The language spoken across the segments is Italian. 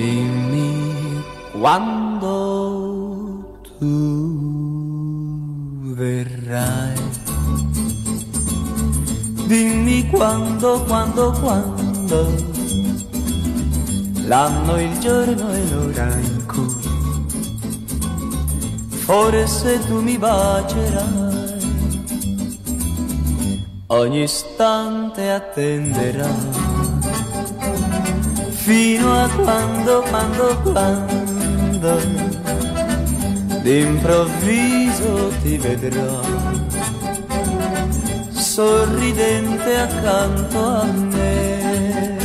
Dimmi quando tu verrai. Dimmi quando, quando, quando. L'anno, il giorno e l'ora in cui forse tu mi bacerai. Ogni istante attenderai fino a quando, quando, quando d'improvviso ti vedrò sorridente accanto a me.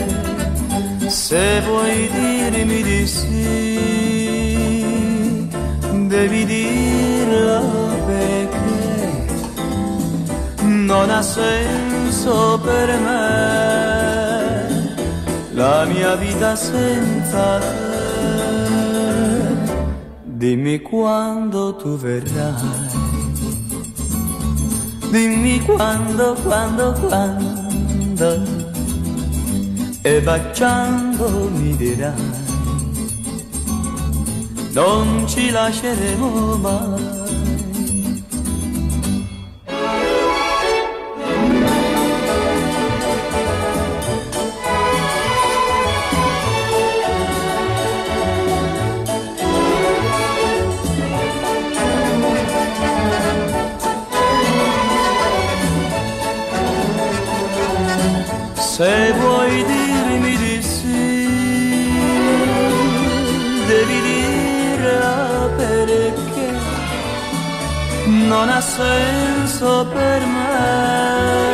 Se vuoi dirmi di sì, devi dirlo perché non ha senso per me la mia vita senza te. Dimmi quando tu verrai. Dimmi quando, quando, quando. E baciando mi dirai. Non ci lasceremo mai. Non ha senso per me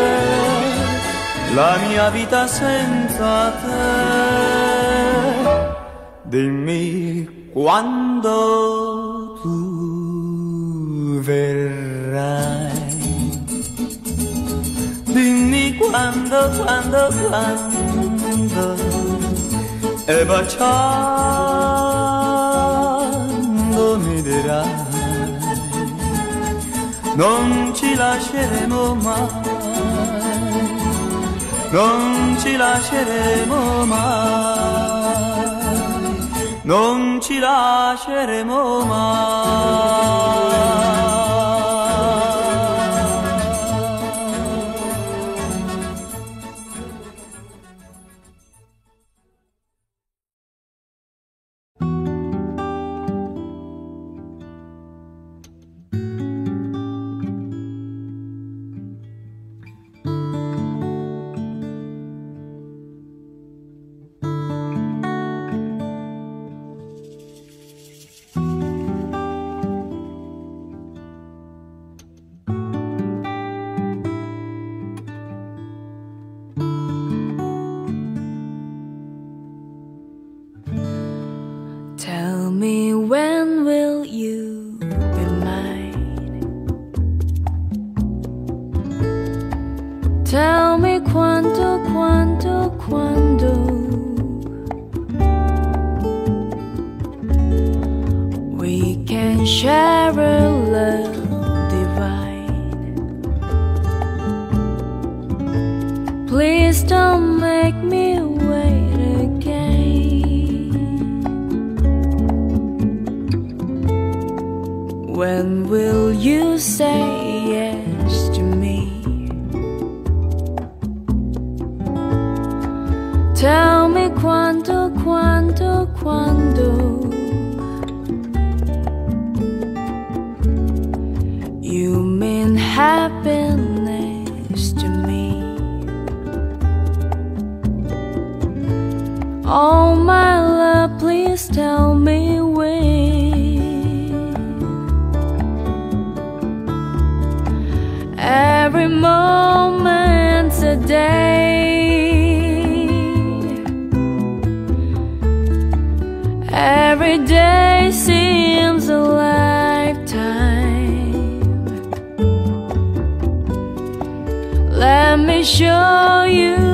la mia vita senza te. Dimmi quando tu verrai. Dimmi quando, quando, quando E baciando mi dirai Non ci lasceremo mai. Non ci lasceremo mai. Non ci lasceremo mai Tell me quando, quando, quando. We can share. Every day seems a lifetime. Let me show you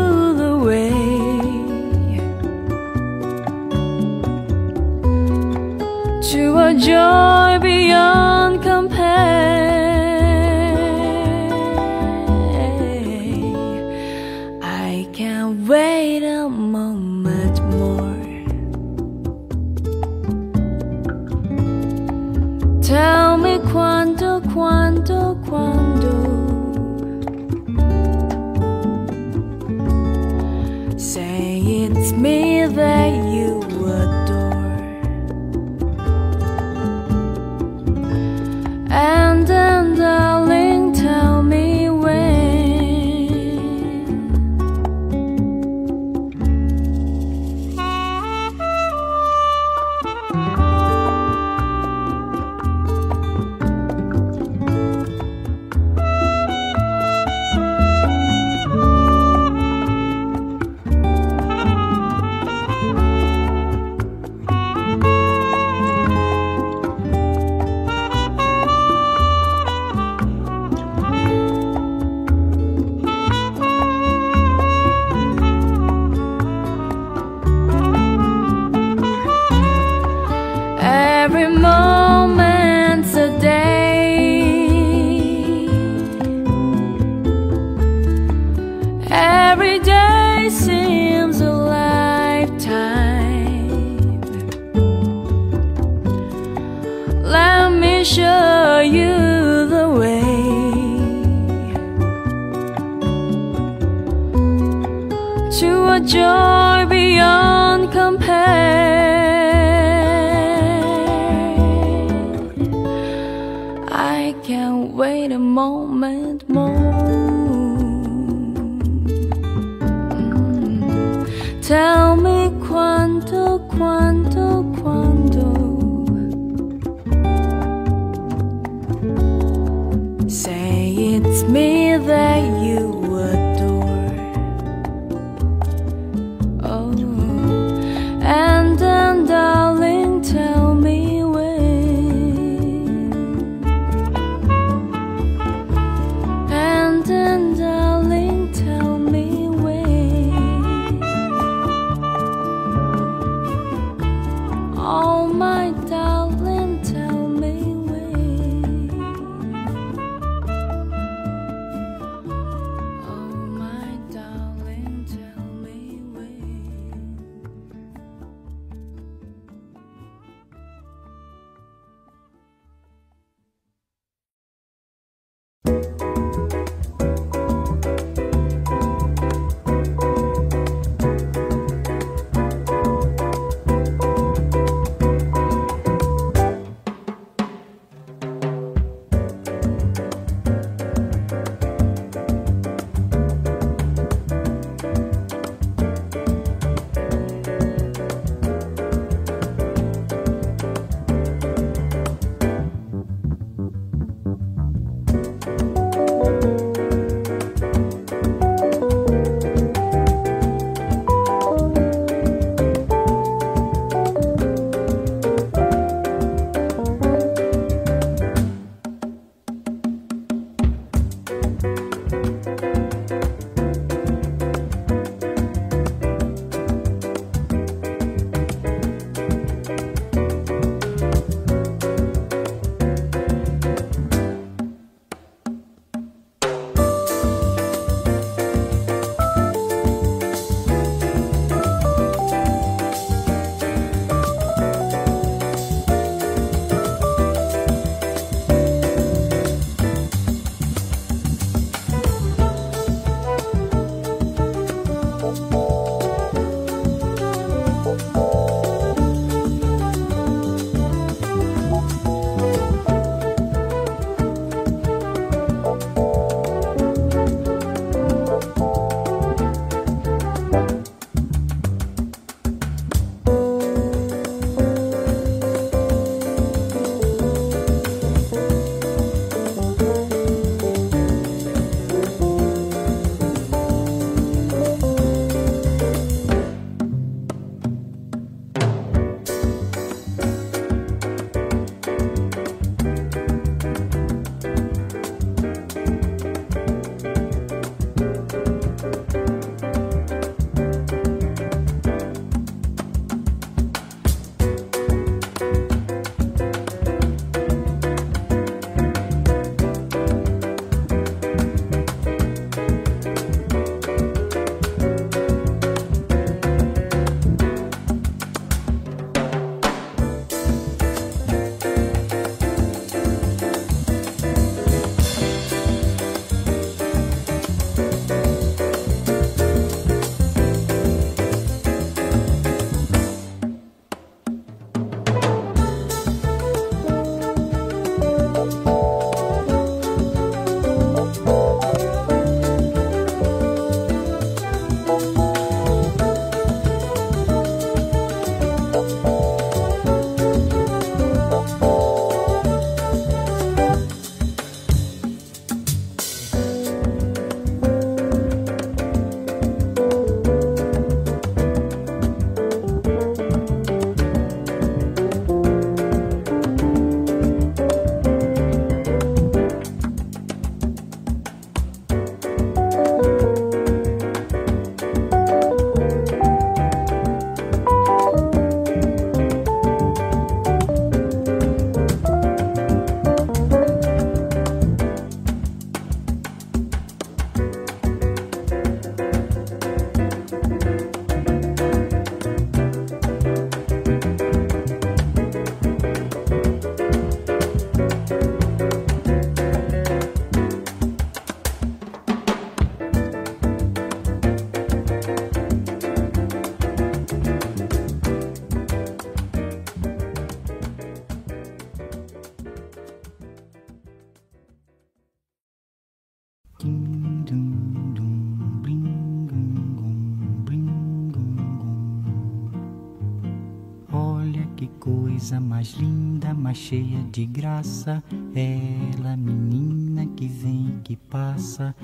cheia de graça. Ela, menina que vem que passa,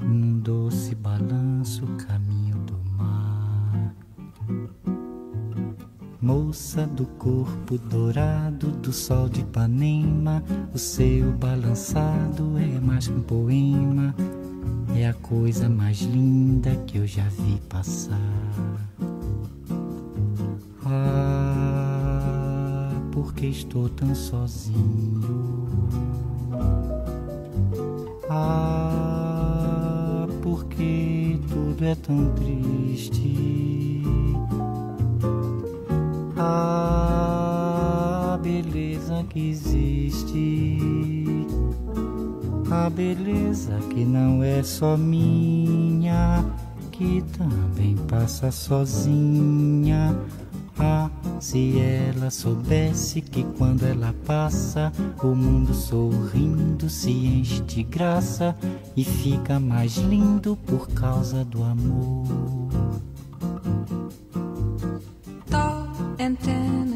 num doce balanço, caminho do mar. Moça do corpo dourado do sol de Ipanema, o seu balançado é mais que um poema, é a coisa mais linda que eu já vi passar. Porque estou tão sozinho. Ah, porque tudo é tão triste. Ah, beleza que existe. A beleza que não é só minha, que também passa sozinha. Se ela soubesse que quando ela passa, o mundo sorrindo se enche de graça e fica mais lindo por causa do amor. Tall and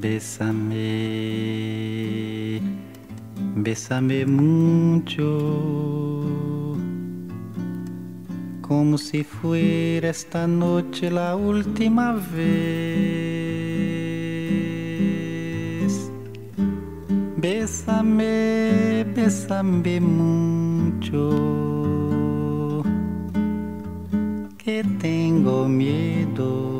Bésame, bésame mucho, como si fuera esta noche la última vez. Bésame, bésame mucho, que tengo miedo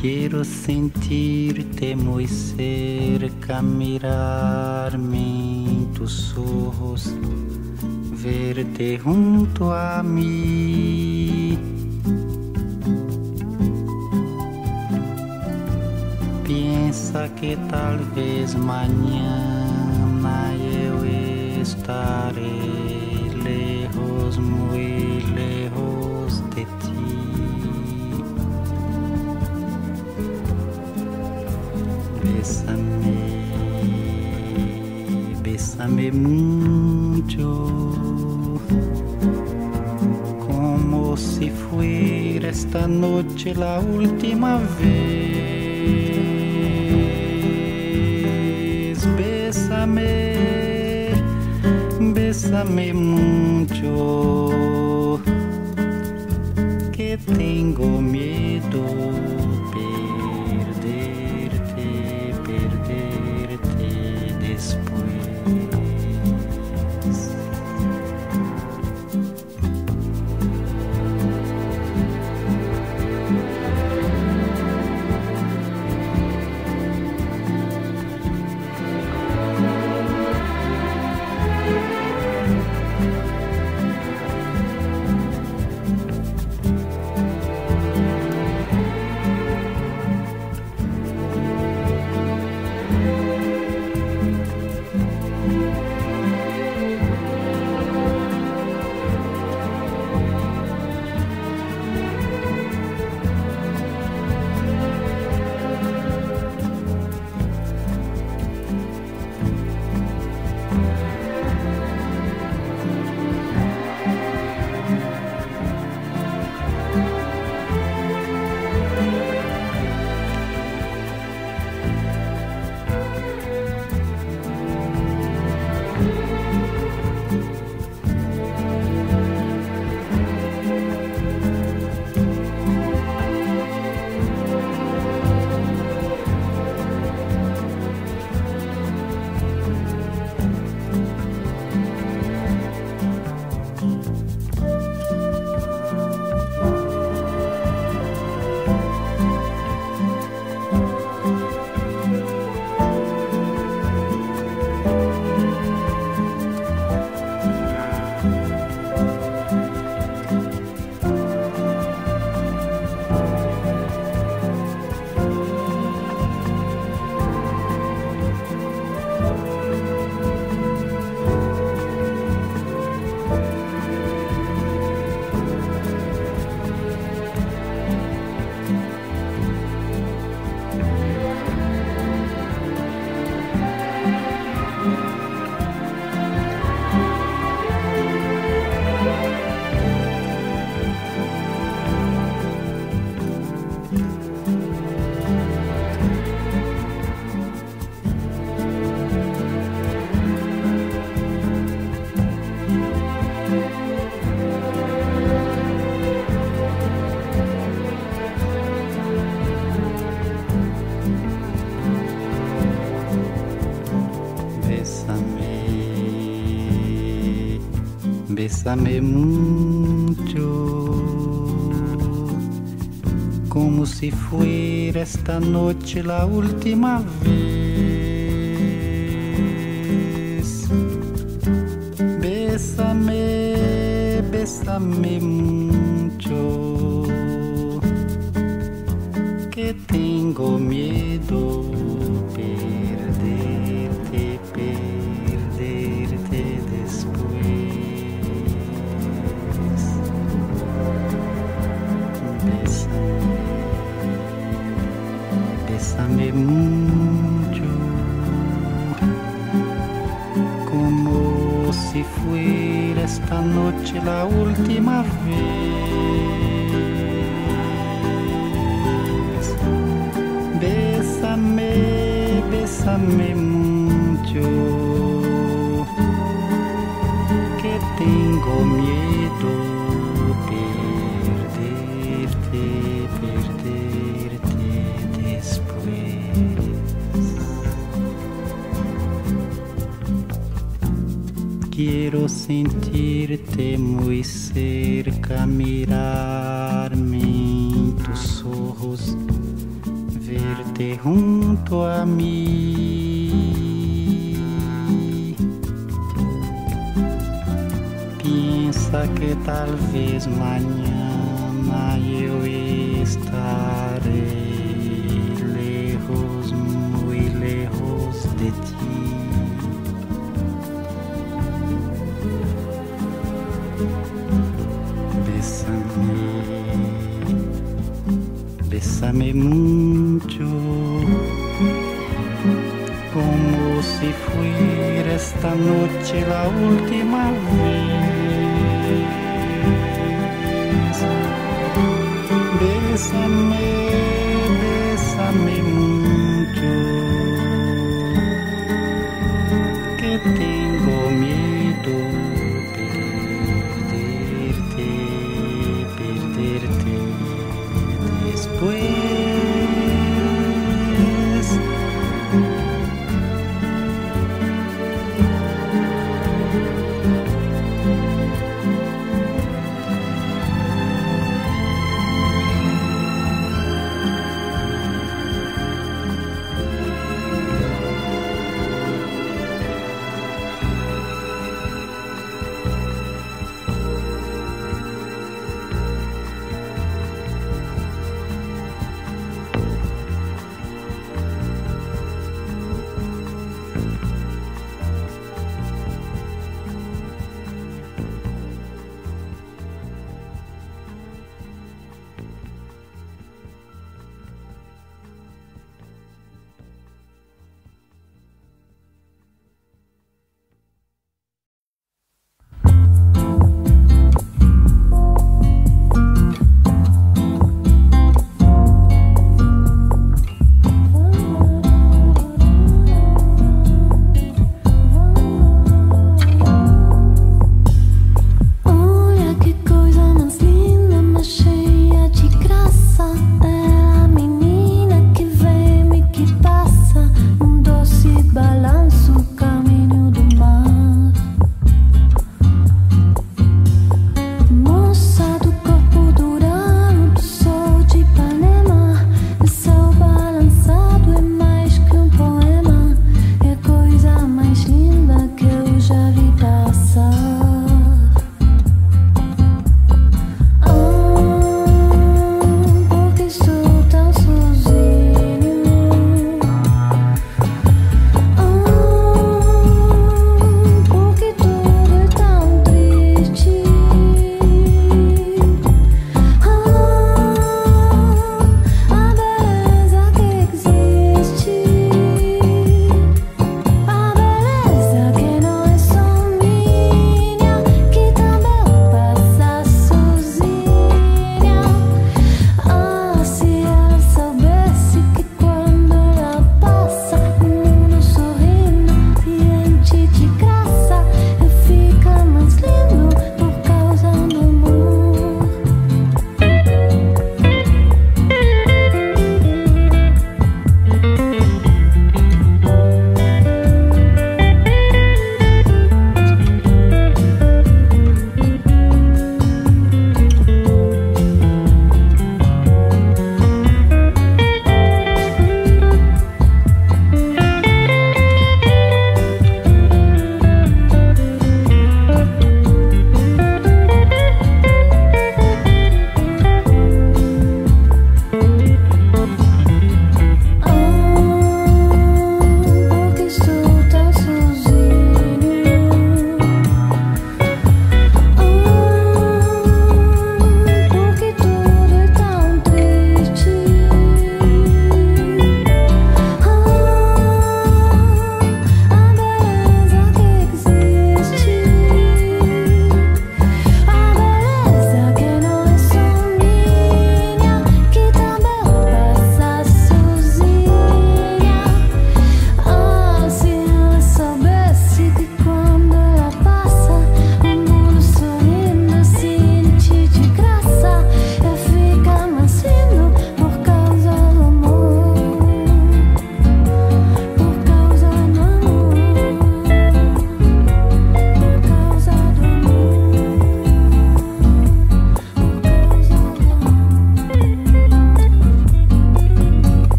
Quiero sentirte muy cerca, mirarme en tus ojos, verte junto a mí. Piensa que tal vez mañana eu estaré lejos, muy lejos de ti. Bésame, bésame mucho, como si fuera esta noche la última vez. Bésame, bésame mucho, que tengo miedo Bésame, mucho, como si fuera esta noche la última vez. Bésame, bésame mucho, que tengo miedo noche la última vez. Bésame, bésame Quiero sentirte muy cerca, mirarme en tus ojos, verte junto a mí. Piensa que tal vez mañana yo estaré Bésame, mucho, como si fuera esta noche la última vez. Bésame, bésame 归。